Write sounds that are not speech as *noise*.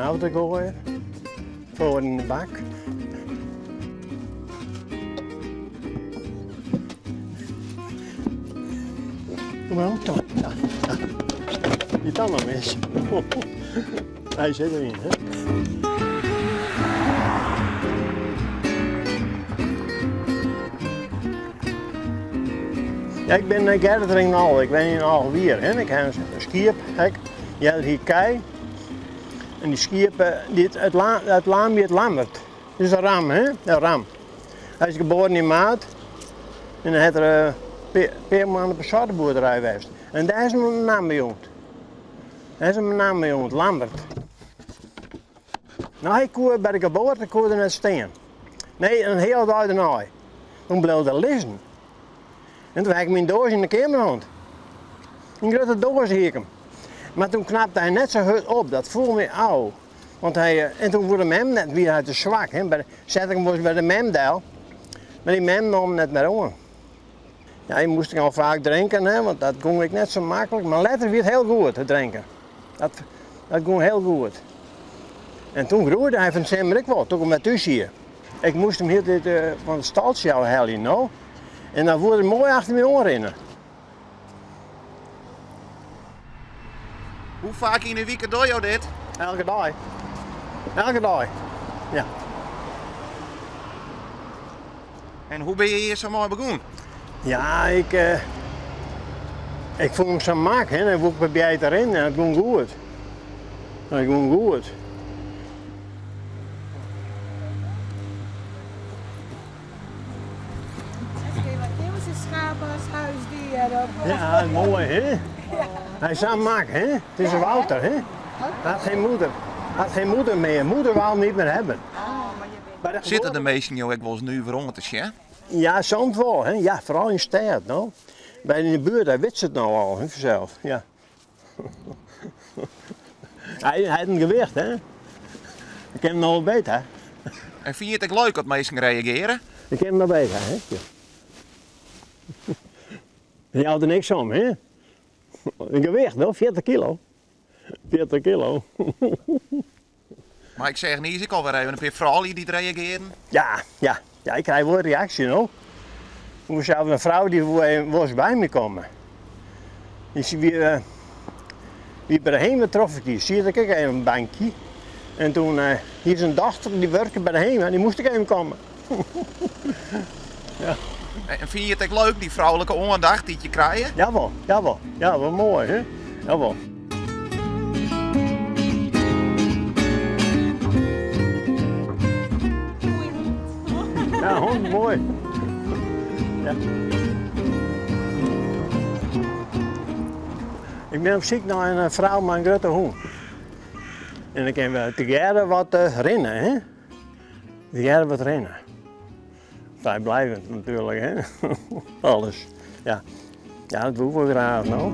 auto gooien. Voor in de bak. Kom maar. Ja, ja. Die tanden mis. Hij zit erin, hè? Ja, ik ben Gerdering al, ik ben in Alweer. Hè. Ik heb een schip, ik. Ja, hier kei. En die schiepen, dit, het, la, het laam het Lammert. Dat is een ram, hè? Een ram. Hij is geboren in maart. En dan had er uh, per, per maand op een sortenboerderij geweest. En daar is mijn naam bij ons. Daar is mijn naam bij ons, Lambert. Nou, ik kon bij de geboorte kon er net staan. Nee, een heel dag daarna. Toen bleef er liggen. En toen had ik mijn doos in de kamerhand. Een grote doos hier ik. Maar toen knapte hij net zo hard op, dat voelde me oud. Want hij, eh, en toen wordt de mem net weer uit de zwak. Hè. Bij de, zet ik hem bij de memdel. Maar die mem nam net meer om. Ja, je moest al vaak drinken, hè, want dat ging ik net zo makkelijk. Maar later werd heel goed, het drinken. Dat, dat ging heel goed. En toen groeide hij van Semmer ik wel, toen kwam met hier. Ik moest hem hier dit, uh, van halen, nou. En dan voerde hij mooi achter me oren. Hoe vaak in de week doe je dit? Elke dag. Elke dag. Ja. En hoe ben je hier zo mooi begonnen? Ja, ik, uh, ik vond hem zo maken en ik bij het erin en het ging goed. Het ging goed. Schapen als huisdier. Ja, mooi hè? Hij is aan maken, hè? Het is een Wouter, hè? Hij had geen moeder. Hij had geen moeder meer. Moeder wou hem niet meer hebben. De Zitten de meesten jou ook wel eens nu te sje? Ja, soms wel, hè? Ja, vooral in stad, nou. Bij in de buurt, daar weet ze het nou al, hè, vanzelf. Ja. *laughs* hij, hij had een gewicht, hè? Ik ken hem nog wel beter, hè? En vind je het ook leuk dat mensen reageren? Ik ken hem nog beter, hè? *laughs* Je houdt er niks om, hè? *laughs* Een gewicht, wel 40 kilo. 40 kilo. *laughs* Maar ik zeg niet, ik alweer even een paar vrouwen die reageren. Ja, ja, ja, ik krijg wel een reactie nog. Hoe zou een vrouw die was bij me komen. Die is weer, uh, wie bij de heen trof ik Zie je dat ik even een bankje. En toen, uh, hier is een dochter die werkte bij de heen, die moest ik even komen. En vind je het leuk, die vrouwelijke aandacht die je krijgt? Jawel, jawel. Ja, wel mooi, hè? Jawel. Ja, hond, mooi. Ja. Ik ben op zoek naar een vrouw met een grote hond. En dan kunnen we together wat rennen, hè? Together wat rennen. Vrijblijvend natuurlijk, hè? *laughs* Alles. Ja. ja, dat doen we graag, nou.